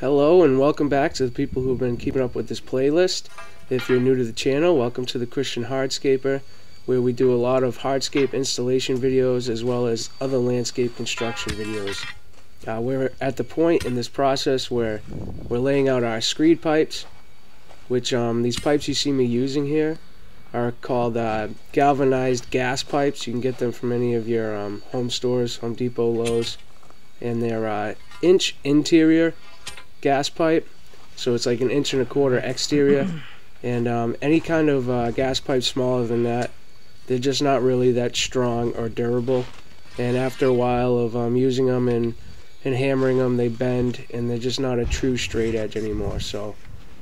Hello and welcome back to the people who have been keeping up with this playlist. If you're new to the channel, welcome to the Christian Hardscaper, where we do a lot of hardscape installation videos as well as other landscape construction videos. Uh, we're at the point in this process where we're laying out our screed pipes, which um, these pipes you see me using here are called uh, galvanized gas pipes. You can get them from any of your um, home stores, Home Depot, Lowe's, and they're uh, inch interior gas pipe. So it's like an inch and a quarter exterior. And um, any kind of uh, gas pipe smaller than that they're just not really that strong or durable. And after a while of um, using them and and hammering them they bend and they're just not a true straight edge anymore. So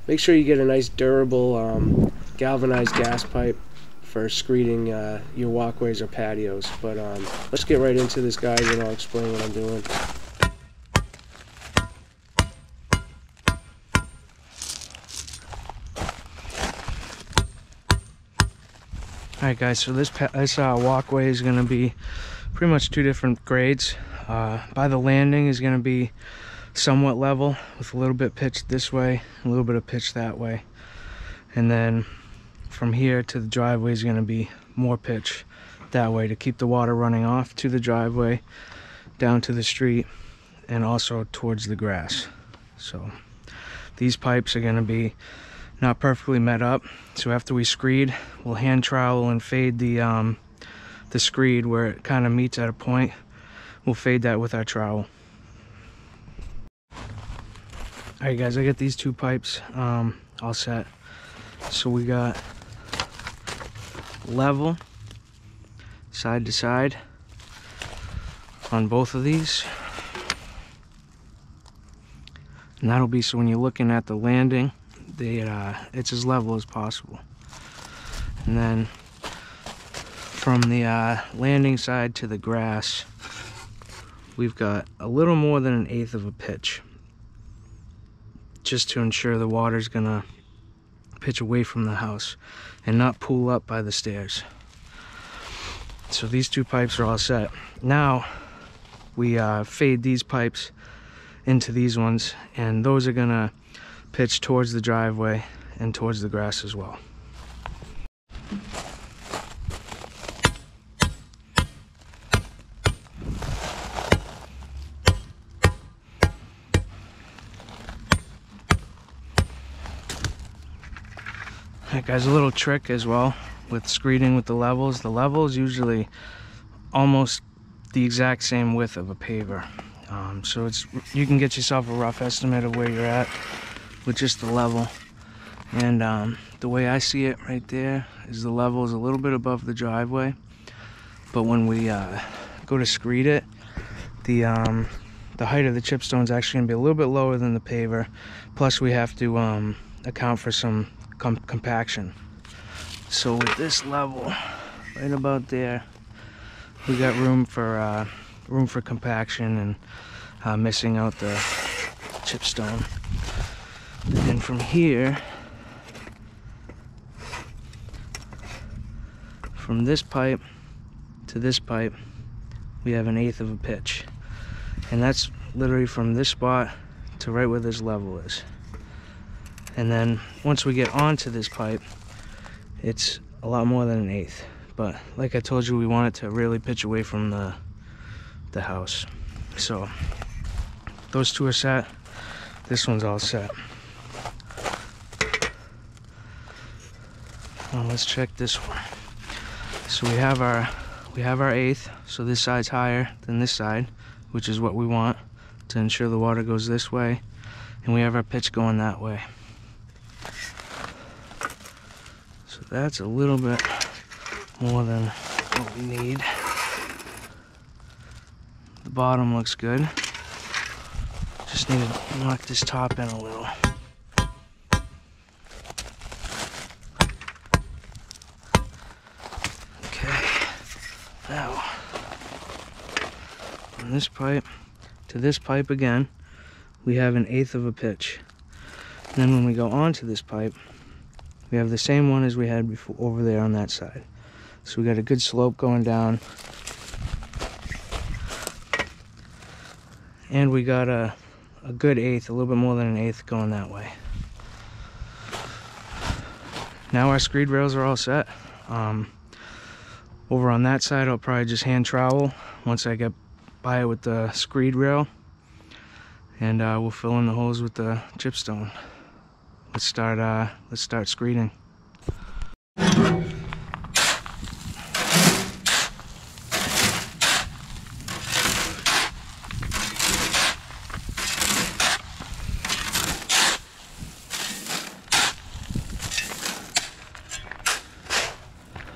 make sure you get a nice durable um, galvanized gas pipe for screeding uh, your walkways or patios. But um, let's get right into this guys and I'll explain what I'm doing Alright guys, so this, this uh, walkway is going to be pretty much two different grades. Uh, by the landing is going to be somewhat level with a little bit pitched this way, a little bit of pitch that way. And then from here to the driveway is going to be more pitch that way to keep the water running off to the driveway, down to the street, and also towards the grass. So these pipes are going to be not perfectly met up. So after we screed, we'll hand trowel and fade the um, the screed where it kind of meets at a point. We'll fade that with our trowel. All right, guys, I got these two pipes um, all set. So we got level side to side on both of these. And that'll be so when you're looking at the landing, they, uh, it's as level as possible. And then from the uh, landing side to the grass, we've got a little more than an eighth of a pitch. Just to ensure the water's gonna pitch away from the house and not pool up by the stairs. So these two pipes are all set. Now we uh, fade these pipes into these ones and those are gonna pitch towards the driveway and towards the grass as well. Alright guys, a little trick as well with screeding with the levels. The levels usually almost the exact same width of a paver. Um, so it's you can get yourself a rough estimate of where you're at with just the level. And um, the way I see it right there is the level is a little bit above the driveway. But when we uh, go to screed it, the um, the height of the chipstone is actually going to be a little bit lower than the paver. Plus we have to um, account for some com compaction. So with this level, right about there, we got room for uh, room for compaction and uh, missing out the chipstone. And from here, from this pipe to this pipe, we have an eighth of a pitch. And that's literally from this spot to right where this level is. And then once we get onto this pipe, it's a lot more than an eighth. But like I told you, we want it to really pitch away from the, the house. So those two are set. This one's all set. Well, let's check this one. So we have our we have our eighth, so this side's higher than this side, which is what we want to ensure the water goes this way. And we have our pitch going that way. So that's a little bit more than what we need. The bottom looks good. Just need to knock this top in a little. Now, from this pipe to this pipe again, we have an eighth of a pitch. And then when we go onto this pipe, we have the same one as we had before over there on that side. So we got a good slope going down. And we got a, a good eighth, a little bit more than an eighth going that way. Now our screed rails are all set. Um, over on that side, I'll probably just hand trowel once I get by it with the screed rail. And uh, we'll fill in the holes with the chipstone. Let's start, uh, let's start screeding.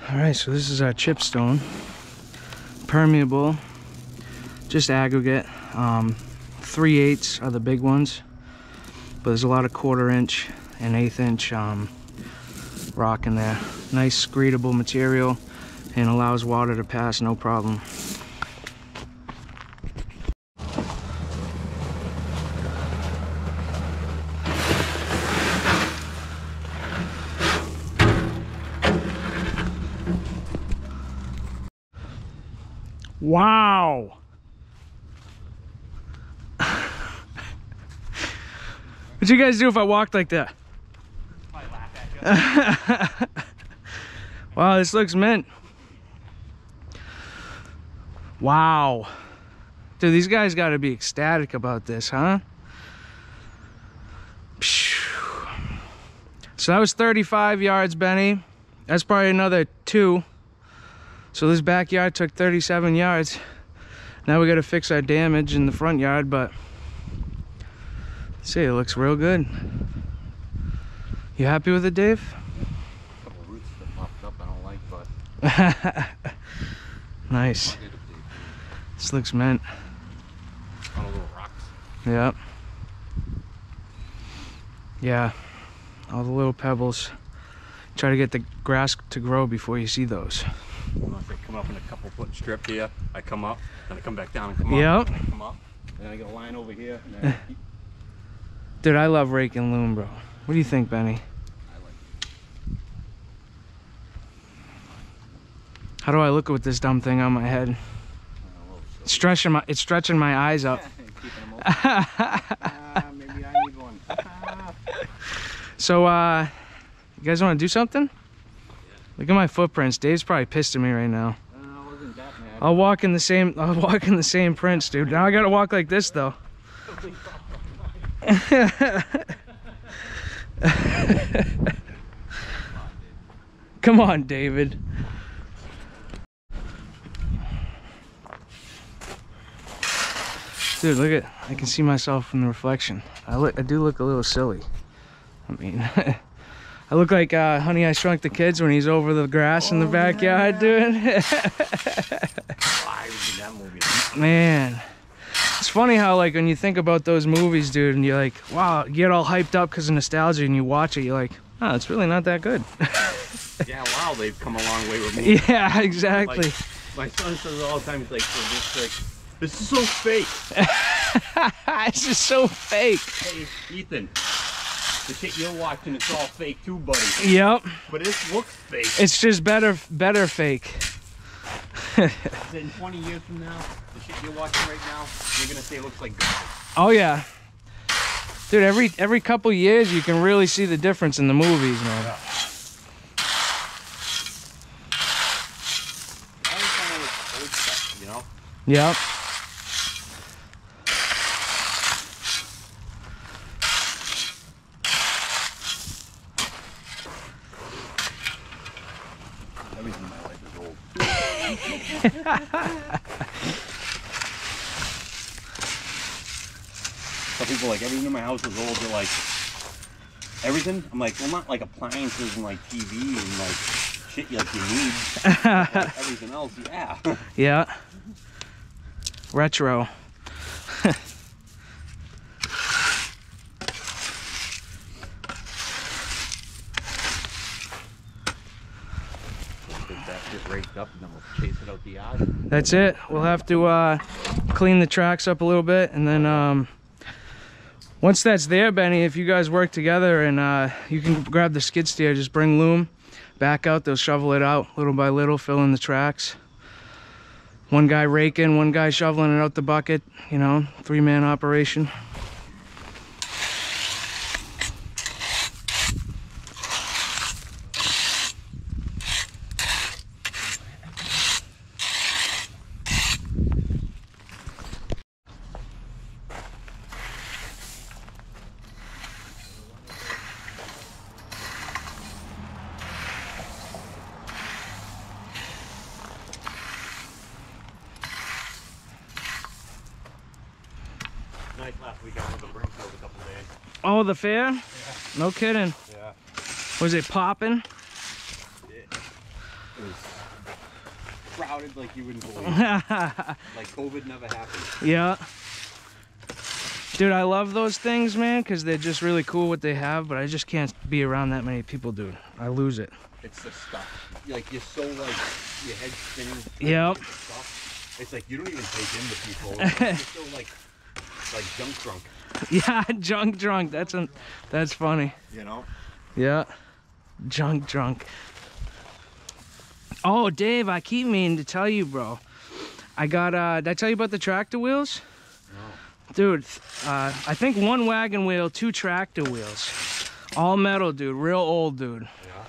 All right, so this is our chipstone. Permeable, just aggregate. Um, 3 eighths are the big ones, but there's a lot of quarter inch and eighth inch um, rock in there. Nice screedable material and allows water to pass no problem. Wow. You guys do if I walked like that? wow, this looks mint. Wow. Dude, these guys got to be ecstatic about this, huh? So that was 35 yards, Benny. That's probably another two. So this backyard took 37 yards. Now we got to fix our damage in the front yard, but see, it looks real good. You happy with it, Dave? A couple roots that popped up I don't like, but nice. I'll get it, Dave. This looks mint. On a little rocks. Yep. Yeah. All the little pebbles. Try to get the grass to grow before you see those. Unless they come up in a couple foot strip here, I come up, then I come back down and come Yep. up, and I come up, and then I get a line over here, and then I keep, Dude, I love raking loom, bro. What do you think, Benny? How do I look with this dumb thing on my head? I don't know, It's stretching my it's stretching my eyes up. Keeping them open. Ah, maybe I need one. So uh you guys want to do something? Look at my footprints. Dave's probably pissed at me right now. Uh, I wasn't that mad. I'll walk in the same I'll walk in the same prints, dude. Now I gotta walk like this though. Come on, David. Dude, look at I can see myself in the reflection. I look I do look a little silly. I mean I look like uh, Honey I Shrunk the Kids when he's over the grass in the Oh, backyard, dude. I that movie. Man, it's funny how like when you think about those movies, dude, and you're like, wow, you get all hyped up because of nostalgia, and you watch it, you're like, oh, it's really not that good. Yeah, wow, they've come a long way with movies. yeah, exactly. Like, my son says all the time, he's like, "So this, like, this is so fake. it's just so fake. Hey, Ethan, the shit you're watching, it's all fake too, buddy. Yep, But it looks fake. it's just better, better fake. in 20 years from now, the shit you're watching right now, you're gonna say it looks like garbage. Oh yeah, dude. Every every couple years, you can really see the difference in the movies, man. I always kind of old stuff, you know? Yep. Everything in my life is old. Some people like everything in my house is old. They're like everything. I'm like, well, not like appliances and like TV and like shit like you need. Like, everything else, yeah. Yeah. Retro. That up and then we'll chase it out the. That's it. We'll have to uh, clean the tracks up a little bit, and then um, once that's there, Benny, if you guys work together and uh, you can grab the skid steer, just bring loom back out. They'll shovel it out little by little, fill in the tracks. One guy raking, one guy shoveling it out the bucket. You know, three-man operation. Last weekend. I went to Brimfield a couple days. Oh, the fair? No kidding. Yeah. Was it popping? It, it was crowded like you wouldn't believe. like COVID never happened. Yeah. Dude, I love those things, man, because they're just really cool what they have, but I just can't be around that many people, dude. I lose it. It's the stuff. Like you're so like your head spinning. Yep. stuff. It's like you don't even take in the people. Like, you're so like like junk drunk. Yeah, junk drunk. That's a, that's funny. You know. Yeah. Junk drunk. Oh, Dave, I keep meaning to tell you, bro. I got, uh, did I tell you about the tractor wheels? No. Dude, uh, I think one wagon wheel, two tractor wheels. All metal, dude. Real old, dude. Yeah.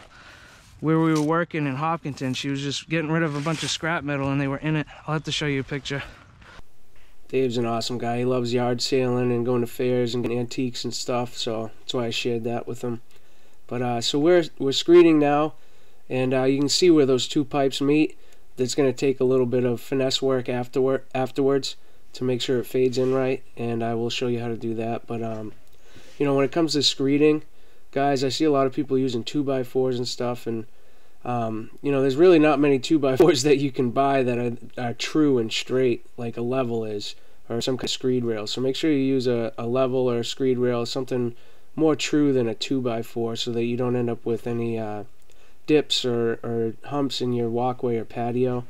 Where we were working in Hopkinton, she was just getting rid of a bunch of scrap metal and they were in it. I'll have to show you a picture. Dave's an awesome guy. He loves yard sailing and going to fairs and getting antiques and stuff. So that's why I shared that with him. But uh, so we're we're screeding now, and uh, you can see where those two pipes meet. That's going to take a little bit of finesse work afterward afterwards to make sure it fades in right, and I will show you how to do that. But um, you know, when it comes to screeding, guys, I see a lot of people using two by fours and stuff, and um, you know, there's really not many two by fours that you can buy that are, are true and straight like a level is, or some kind of screed rail. So make sure you use a, a level or a screed rail, something more true than a two by four, so that you don't end up with any uh, dips or, or humps in your walkway or patio.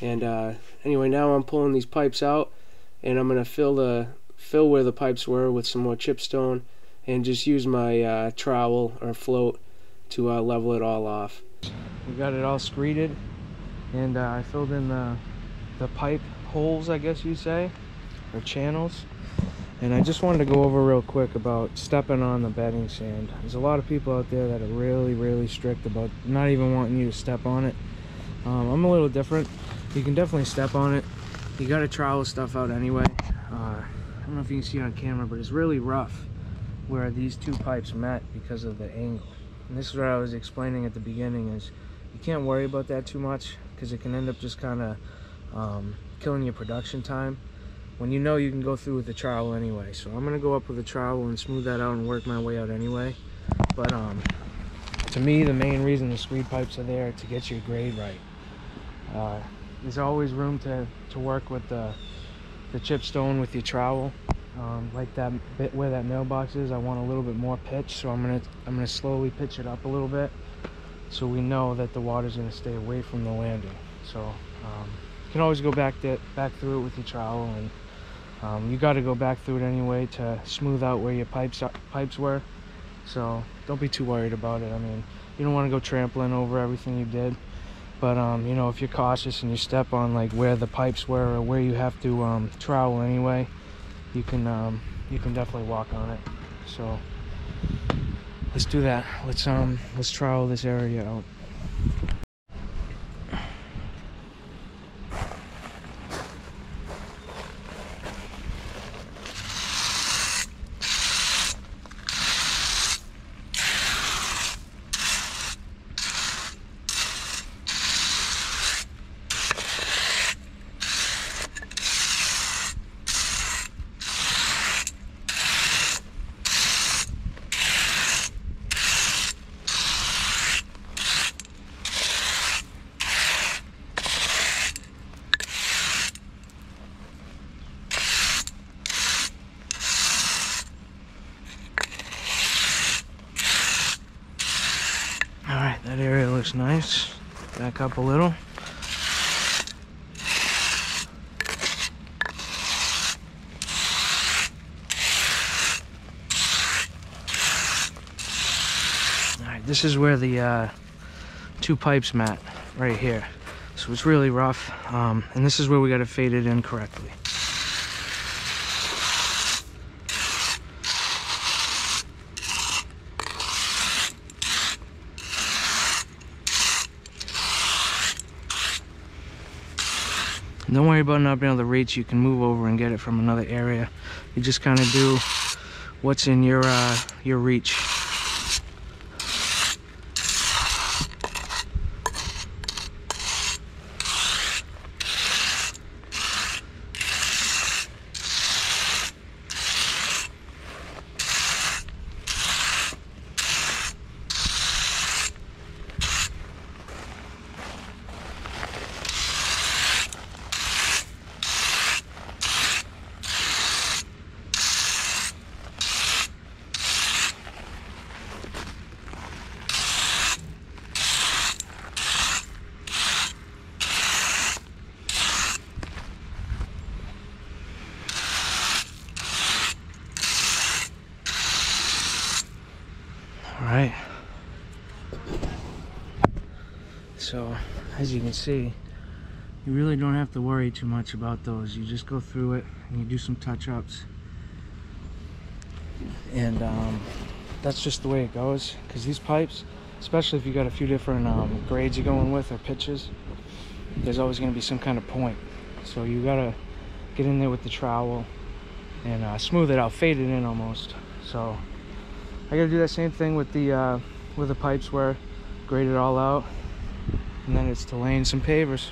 And uh, anyway, now I'm pulling these pipes out, and I'm gonna fill the fill where the pipes were with some more chipstone, and just use my uh, trowel or float to uh, level it all off. We got it all screeded and uh, I filled in the, the pipe holes, I guess you say, or channels. And I just wanted to go over real quick about stepping on the bedding sand. There's a lot of people out there that are really, really strict about not even wanting you to step on it. Um, I'm a little different. You can definitely step on it. You got to trowel stuff out anyway. Uh, I don't know if you can see on camera, but it's really rough where these two pipes met because of the angle. And this is what I was explaining at the beginning is you can't worry about that too much because it can end up just kind of um, killing your production time when you know you can go through with the trowel anyway. So I'm gonna go up with the trowel and smooth that out and work my way out anyway. But um, to me, the main reason the screed pipes are there to get your grade right. Uh, there's always room to, to work with the, the chip stone with your trowel. Um, like that bit where that mailbox is, I want a little bit more pitch, so I'm gonna I'm gonna slowly pitch it up a little bit, so we know that the water's gonna stay away from the landing. So um, you can always go back that back through it with your trowel, and um, you got to go back through it anyway to smooth out where your pipes are, pipes were. So don't be too worried about it. I mean, you don't want to go trampling over everything you did, but um, you know if you're cautious and you step on like where the pipes were or where you have to um, trowel anyway you can um, you can definitely walk on it. So let's do that. Let's um let's trowel this area out. All right, that area looks nice. Back up a little. This is where the uh, two pipes met, right here. So it's really rough, um, and this is where we got to fade it in correctly. Don't worry about not being able to reach. You can move over and get it from another area. You just kind of do what's in your uh, your reach. Alright. So, as you can see, you really don't have to worry too much about those. You just go through it and you do some touch-ups. And um, that's just the way it goes. Because these pipes, especially if you got a few different um, grades you're going with or pitches, there's always going to be some kind of point. So you got to get in there with the trowel and uh, smooth it out, fade it in almost. So I got to do that same thing with the uh, with the pipes where grade it all out and then it's to laying some pavers.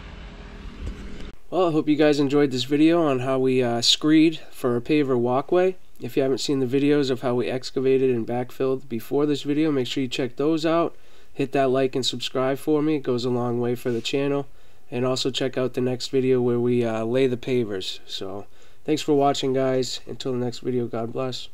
Well, I hope you guys enjoyed this video on how we uh, screed for a paver walkway. If you haven't seen the videos of how we excavated and backfilled before this video, make sure you check those out. Hit that like and subscribe for me. It goes a long way for the channel. And also check out the next video where we uh, lay the pavers. So, thanks for watching, guys. Until the next video, God bless.